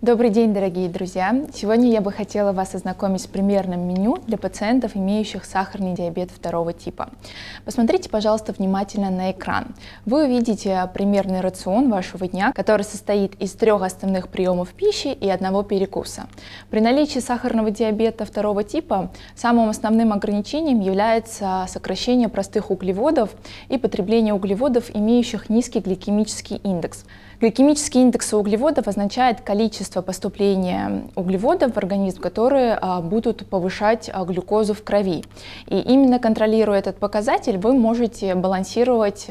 Добрый день, дорогие друзья! Сегодня я бы хотела вас ознакомить с примерным меню для пациентов, имеющих сахарный диабет второго типа. Посмотрите, пожалуйста, внимательно на экран. Вы увидите примерный рацион вашего дня, который состоит из трех основных приемов пищи и одного перекуса. При наличии сахарного диабета второго типа самым основным ограничением является сокращение простых углеводов и потребление углеводов, имеющих низкий гликемический индекс. Гликемический индекс углеводов означает количество поступления углеводов в организм, которые а, будут повышать а, глюкозу в крови. И именно контролируя этот показатель, вы можете балансировать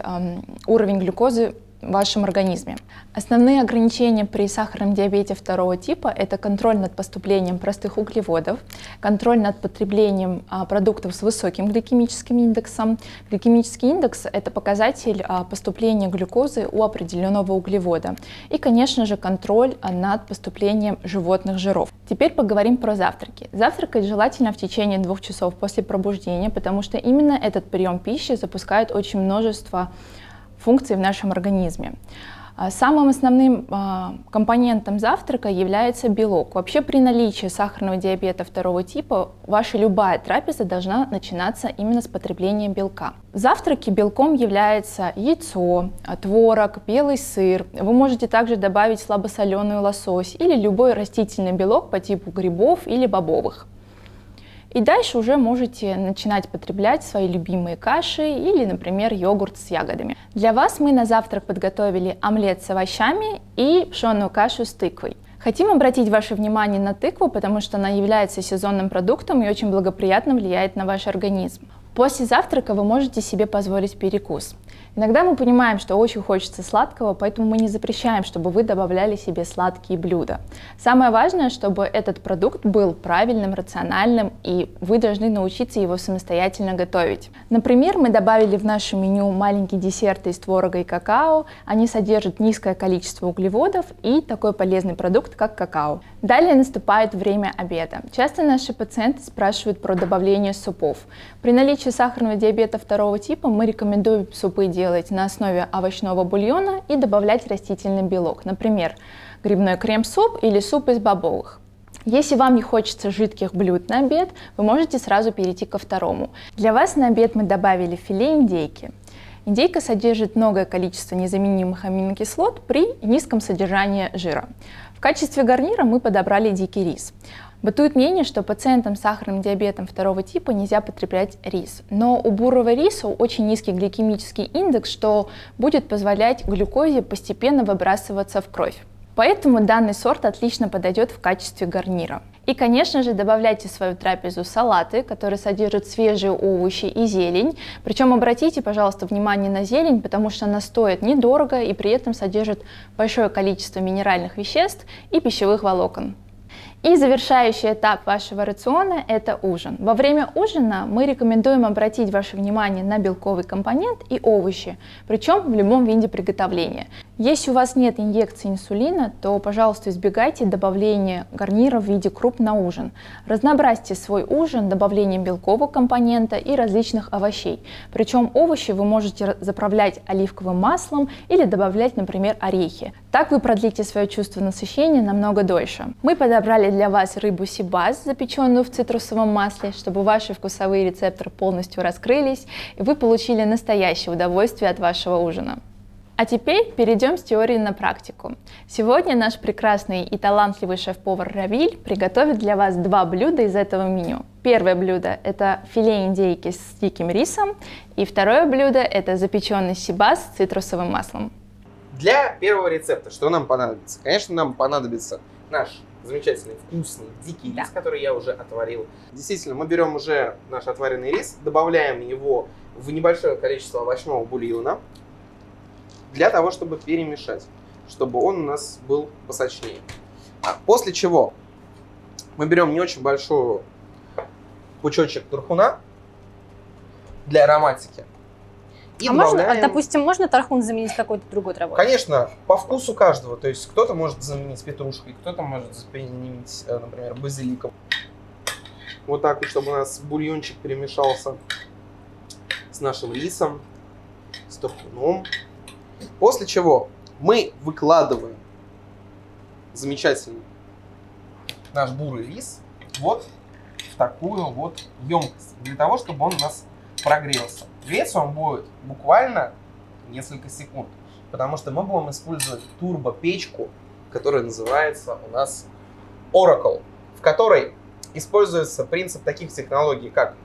уровень глюкозы в вашем организме. Основные ограничения при сахарном диабете второго типа – это контроль над поступлением простых углеводов, контроль над потреблением а, продуктов с высоким гликемическим индексом. Гликемический индекс – это показатель а, поступления глюкозы у определенного углевода. И, конечно же, контроль а, над поступлением животных жиров. Теперь поговорим про завтраки. Завтракать желательно в течение двух часов после пробуждения, потому что именно этот прием пищи запускает очень множество функций в нашем организме. А самым основным а, компонентом завтрака является белок. Вообще при наличии сахарного диабета второго типа ваша любая трапеза должна начинаться именно с потребления белка. В завтраке белком является яйцо, творог, белый сыр. Вы можете также добавить слабосоленый лосось или любой растительный белок по типу грибов или бобовых. И дальше уже можете начинать потреблять свои любимые каши или, например, йогурт с ягодами. Для вас мы на завтрак подготовили омлет с овощами и пшеную кашу с тыквой. Хотим обратить ваше внимание на тыкву, потому что она является сезонным продуктом и очень благоприятно влияет на ваш организм. После завтрака вы можете себе позволить перекус. Иногда мы понимаем, что очень хочется сладкого, поэтому мы не запрещаем, чтобы вы добавляли себе сладкие блюда. Самое важное, чтобы этот продукт был правильным, рациональным, и вы должны научиться его самостоятельно готовить. Например, мы добавили в наше меню маленькие десерты из творога и какао. Они содержат низкое количество углеводов и такой полезный продукт, как какао. Далее наступает время обеда. Часто наши пациенты спрашивают про добавление супов. При наличии сахарного диабета второго типа мы рекомендуем супы делать делать на основе овощного бульона и добавлять растительный белок, например, грибной крем-суп или суп из бобовых. Если вам не хочется жидких блюд на обед, вы можете сразу перейти ко второму. Для вас на обед мы добавили филе индейки. Индейка содержит многое количество незаменимых аминокислот при низком содержании жира. В качестве гарнира мы подобрали дикий рис. Бытует мнение, что пациентам с сахарным диабетом второго типа нельзя потреблять рис. Но у бурого риса очень низкий гликемический индекс, что будет позволять глюкозе постепенно выбрасываться в кровь. Поэтому данный сорт отлично подойдет в качестве гарнира. И, конечно же, добавляйте в свою трапезу салаты, которые содержат свежие овощи и зелень. Причем обратите, пожалуйста, внимание на зелень, потому что она стоит недорого и при этом содержит большое количество минеральных веществ и пищевых волокон. И завершающий этап вашего рациона – это ужин. Во время ужина мы рекомендуем обратить ваше внимание на белковый компонент и овощи, причем в любом виде приготовления. Если у вас нет инъекции инсулина, то, пожалуйста, избегайте добавления гарнира в виде круп на ужин. Разнообразьте свой ужин добавлением белкового компонента и различных овощей. Причем овощи вы можете заправлять оливковым маслом или добавлять, например, орехи. Так вы продлите свое чувство насыщения намного дольше. Мы подобрали для вас рыбу сибас, запеченную в цитрусовом масле, чтобы ваши вкусовые рецепторы полностью раскрылись и вы получили настоящее удовольствие от вашего ужина. А теперь перейдем с теории на практику. Сегодня наш прекрасный и талантливый шеф-повар Равиль приготовит для вас два блюда из этого меню. Первое блюдо – это филе индейки с диким рисом, и второе блюдо – это запеченный сибас с цитрусовым маслом. Для первого рецепта что нам понадобится? Конечно, нам понадобится наш замечательный, вкусный, дикий да. рис, который я уже отварил. Действительно, мы берем уже наш отваренный рис, добавляем его в небольшое количество овощного бульона, для того, чтобы перемешать, чтобы он у нас был посочнее. А после чего мы берем не очень большой пучочек турхуна для ароматики. И а добавляем... можно, допустим, можно тархун заменить какой-то другой травой? Конечно, по вкусу каждого. То есть кто-то может заменить петрушкой, кто-то может заменить, э, например, базиликом. Вот так вот, чтобы у нас бульончик перемешался с нашим рисом, с тархуном. После чего мы выкладываем замечательный наш бурый рис вот в такую вот емкость, для того, чтобы он у нас прогрелся. Греться он будет буквально несколько секунд, потому что мы будем использовать турбопечку, которая называется у нас Oracle, в которой используется принцип таких технологий, как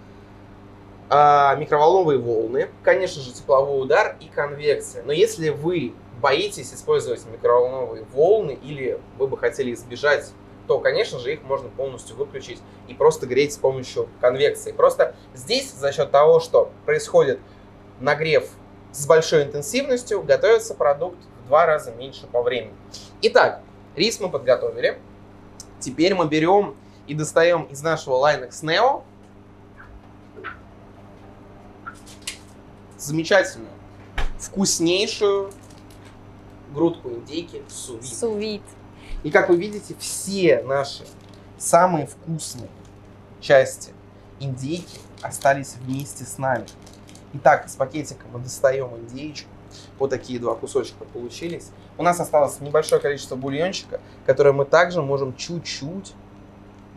а, микроволновые волны, конечно же, тепловой удар и конвекция. Но если вы боитесь использовать микроволновые волны или вы бы хотели избежать то, конечно же, их можно полностью выключить и просто греть с помощью конвекции. Просто здесь за счет того, что происходит нагрев с большой интенсивностью, готовится продукт в два раза меньше по времени. Итак, рис мы подготовили. Теперь мы берем и достаем из нашего Linex Neo замечательную, вкуснейшую грудку индейки сувид. Сувид. И как вы видите, все наши самые вкусные части индейки остались вместе с нами. Итак, из пакетика мы достаем индейку. Вот такие два кусочка получились. У нас осталось небольшое количество бульончика, которое мы также можем чуть-чуть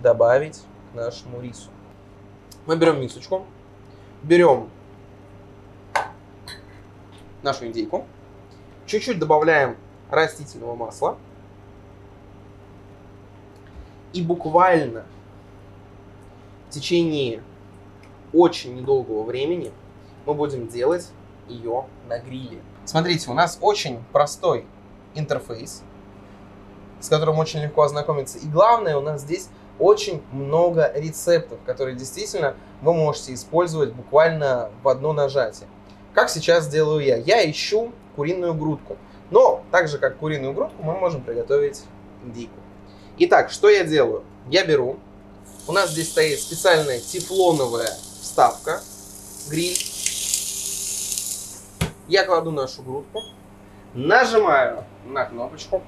добавить к нашему рису. Мы берем мисочку, берем нашу индейку, чуть-чуть добавляем растительного масла и буквально в течение очень недолгого времени мы будем делать ее на гриле. Смотрите, у нас очень простой интерфейс, с которым очень легко ознакомиться. И главное, у нас здесь очень много рецептов, которые действительно вы можете использовать буквально в одно нажатие. Как сейчас делаю я? Я ищу куриную грудку. Но так же, как куриную грудку, мы можем приготовить индейку. Итак, что я делаю? Я беру, у нас здесь стоит специальная тефлоновая вставка, гриль. Я кладу нашу грудку, нажимаю на кнопочку,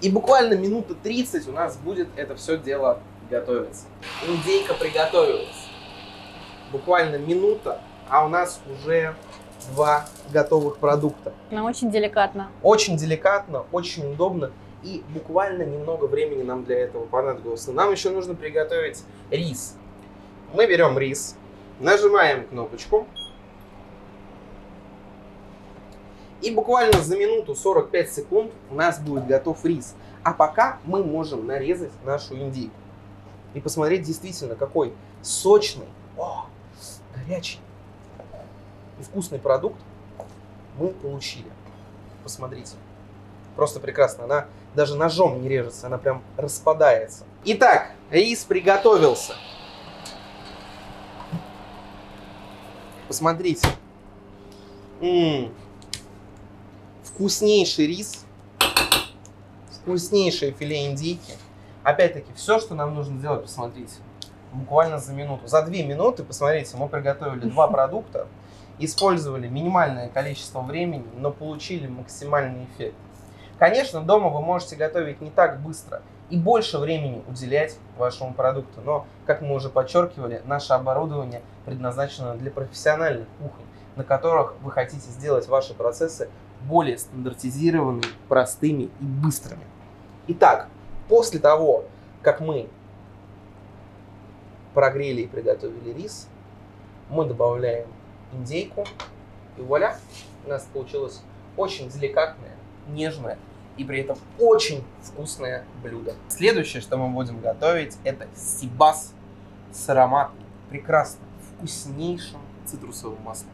и буквально минута 30 у нас будет это все дело готовиться. Индейка приготовилась. Буквально минута, а у нас уже два готовых продукта. Но очень деликатно. Очень деликатно, очень удобно. И буквально немного времени нам для этого понадобилось. Нам еще нужно приготовить рис. Мы берем рис, нажимаем кнопочку. И буквально за минуту 45 секунд у нас будет готов рис. А пока мы можем нарезать нашу индейку. И посмотреть действительно, какой сочный, о, горячий и вкусный продукт мы получили. Посмотрите. Просто прекрасно. Она даже ножом не режется, она прям распадается. Итак, рис приготовился. Посмотрите. М-м-м. Вкуснейший рис. Вкуснейшее филе индейки. Опять-таки, все, что нам нужно сделать, посмотрите. Буквально за минуту. За две минуты, посмотрите, мы приготовили два продукта использовали минимальное количество времени, но получили максимальный эффект. Конечно, дома вы можете готовить не так быстро и больше времени уделять вашему продукту, но, как мы уже подчеркивали, наше оборудование предназначено для профессиональных кухонь, на которых вы хотите сделать ваши процессы более стандартизированными, простыми и быстрыми. Итак, после того, как мы прогрели и приготовили рис, мы добавляем индейку. И вуаля, у нас получилось очень деликатное, нежное и при этом очень вкусное блюдо. Следующее, что мы будем готовить, это сибас с ароматным, прекрасным, вкуснейшим цитрусовым маслом.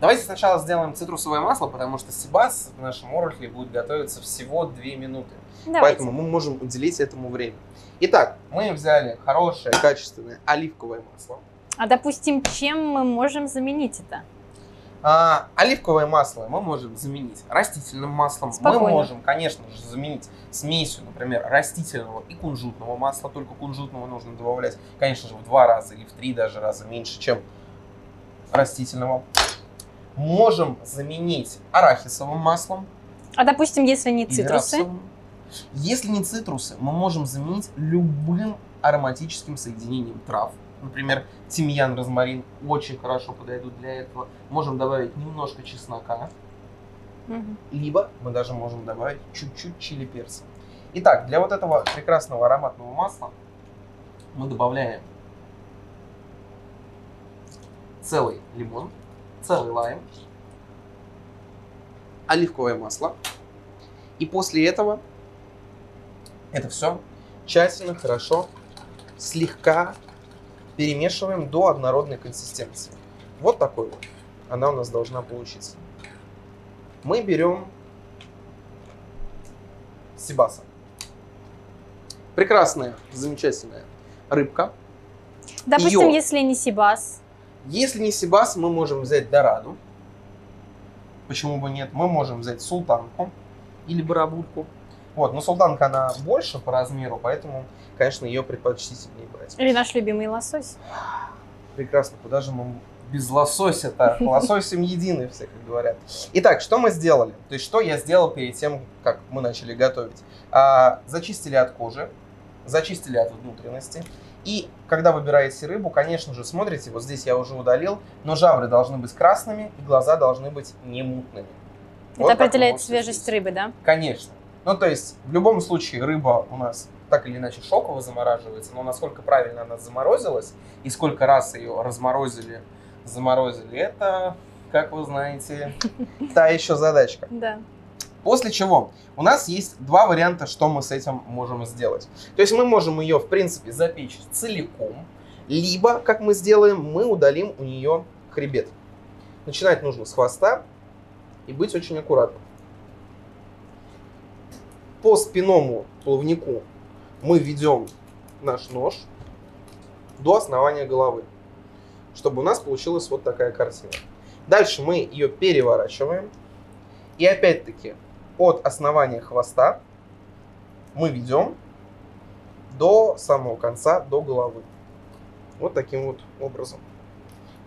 Давайте сначала сделаем цитрусовое масло, потому что сибас в нашем оракле будет готовиться всего 2 минуты. Давайте. Поэтому мы можем уделить этому время. Итак, мы взяли хорошее, качественное оливковое масло. А допустим, чем мы можем заменить это? А, оливковое масло мы можем заменить растительным маслом. Спокойно. Мы можем, конечно же, заменить смесью, например, растительного и кунжутного масла. Только кунжутного нужно добавлять, конечно же, в два раза или в три даже раза меньше, чем растительного. Можем заменить арахисовым маслом. А допустим, если не цитрусы? Если не цитрусы, мы можем заменить любым ароматическим соединением трав например, тимьян, розмарин очень хорошо подойдут для этого. Можем добавить немножко чеснока, угу. либо мы даже можем добавить чуть-чуть чили перца. Итак, для вот этого прекрасного ароматного масла мы добавляем целый лимон, целый лайм, оливковое масло. И после этого это все тщательно, хорошо, слегка перемешиваем до однородной консистенции. Вот такой вот она у нас должна получиться. Мы берем сибаса. Прекрасная, замечательная рыбка. Допустим, Ее... если не сибас. Если не сибас, мы можем взять дораду. Почему бы нет? Мы можем взять султанку или барабульку. Вот, но султанка она больше по размеру, поэтому, конечно, ее предпочтительнее брать. Или наш любимый лосось. Прекрасно, куда же мы без лосося-то? Лососем единый, все как говорят. Итак, что мы сделали? То есть, что я сделал перед тем, как мы начали готовить? А, зачистили от кожи, зачистили от внутренности. И когда выбираете рыбу, конечно же, смотрите, вот здесь я уже удалил, но жабры должны быть красными и глаза должны быть не мутными. Это вот определяет свежесть здесь. рыбы, да? Конечно. Ну, то есть, в любом случае, рыба у нас так или иначе шоково замораживается, но насколько правильно она заморозилась и сколько раз ее разморозили, заморозили, это, как вы знаете, та еще задачка. Да. После чего у нас есть два варианта, что мы с этим можем сделать. То есть мы можем ее, в принципе, запечь целиком, либо, как мы сделаем, мы удалим у нее хребет. Начинать нужно с хвоста и быть очень аккуратным. По спинному плавнику мы ведем наш нож до основания головы, чтобы у нас получилась вот такая картина. Дальше мы ее переворачиваем. И опять-таки от основания хвоста мы ведем до самого конца, до головы. Вот таким вот образом.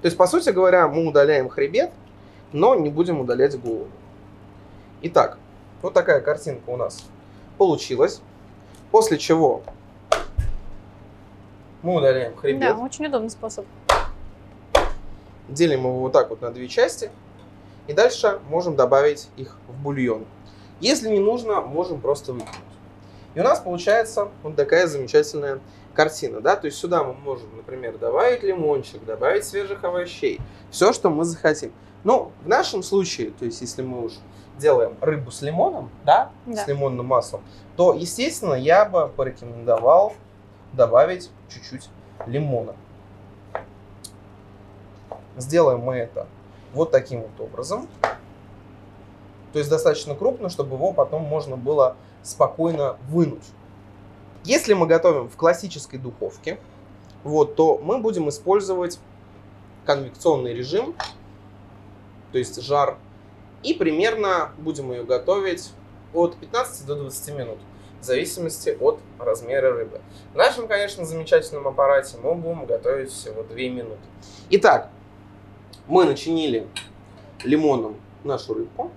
То есть, по сути говоря, мы удаляем хребет, но не будем удалять голову. Итак, вот такая картинка у нас получилась. После чего мы удаляем хребет. Да, очень удобный способ. Делим его вот так вот на две части. И дальше можем добавить их в бульон. Если не нужно, можем просто выкинуть. И у нас получается вот такая замечательная картина, да, то есть сюда мы можем, например, добавить лимончик, добавить свежих овощей, все, что мы захотим. Но в нашем случае, то есть если мы уж делаем рыбу с лимоном, да, да. с лимонным маслом, то, естественно, я бы порекомендовал добавить чуть-чуть лимона. Сделаем мы это вот таким вот образом. То есть достаточно крупно, чтобы его потом можно было спокойно вынуть. Если мы готовим в классической духовке, вот, то мы будем использовать конвекционный режим, то есть жар, и примерно будем ее готовить от 15 до 20 минут, в зависимости от размера рыбы. В нашем, конечно, замечательном аппарате мы будем готовить всего 2 минуты. Итак, мы начинили лимоном нашу рыбку.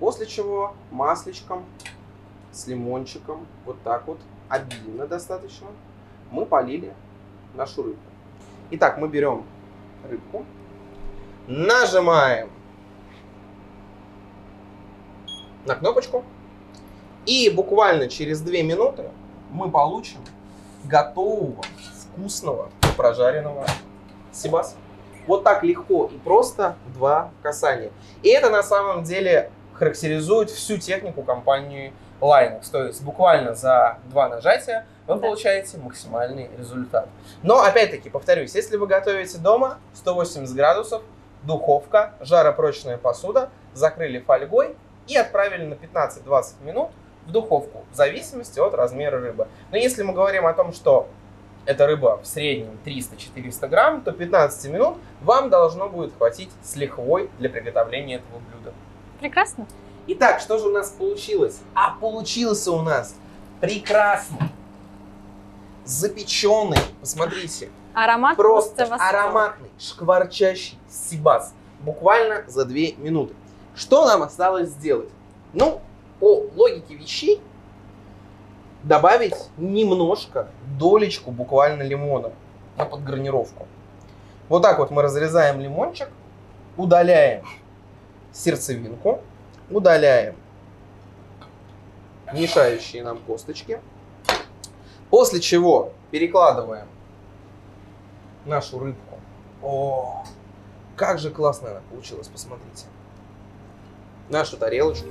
После чего масличком с лимончиком, вот так вот, обильно достаточно, мы полили нашу рыбку. Итак, мы берем рыбку, нажимаем на кнопочку, и буквально через 2 минуты мы получим готового, вкусного, прожаренного сибаса. Вот так легко и просто два касания. И это на самом деле характеризует всю технику компании Linux. То есть буквально за два нажатия вы да. получаете максимальный результат. Но опять-таки, повторюсь, если вы готовите дома 180 градусов, духовка, жаропрочная посуда, закрыли фольгой и отправили на 15-20 минут в духовку, в зависимости от размера рыбы. Но если мы говорим о том, что эта рыба в среднем 300-400 грамм, то 15 минут вам должно будет хватить с лихвой для приготовления этого блюда. Прекрасно. Итак, что же у нас получилось? А получился у нас прекрасно запеченный, посмотрите, Аромат просто, просто ароматный, шкварчащий сибас. Буквально за 2 минуты. Что нам осталось сделать? Ну, по логике вещей, добавить немножко, долечку буквально лимона на подгарнировку. Вот так вот мы разрезаем лимончик, удаляем сердцевинку, удаляем мешающие нам косточки. После чего перекладываем нашу рыбку. О, как же классно она получилась, посмотрите. Нашу тарелочку.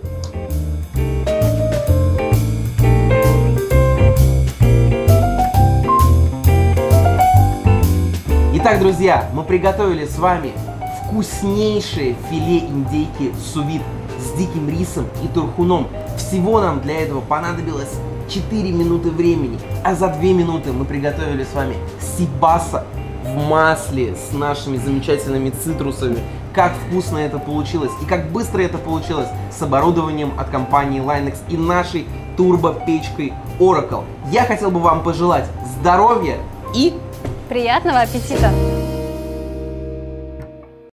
Итак, друзья, мы приготовили с вами вкуснейшее филе индейки сувид с диким рисом и турхуном. Всего нам для этого понадобилось 4 минуты времени, а за 2 минуты мы приготовили с вами сибаса в масле с нашими замечательными цитрусами. Как вкусно это получилось и как быстро это получилось с оборудованием от компании Linex и нашей турбопечкой Oracle. Я хотел бы вам пожелать здоровья и приятного аппетита!